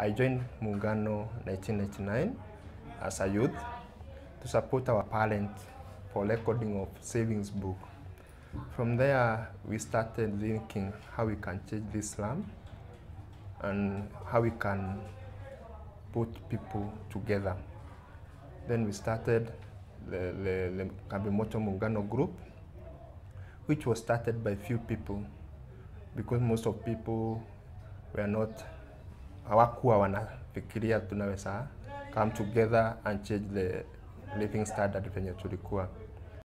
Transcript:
I joined Muungano 1999 as a youth to support our parents for recording of savings book. From there, we started thinking how we can change this slum and how we can put people together. Then we started the, the, the Kambi Moto group, which was started by few people because most of people were not hawakuwa wanafikiria tunaweza come together and change the living standard venye tulikuwa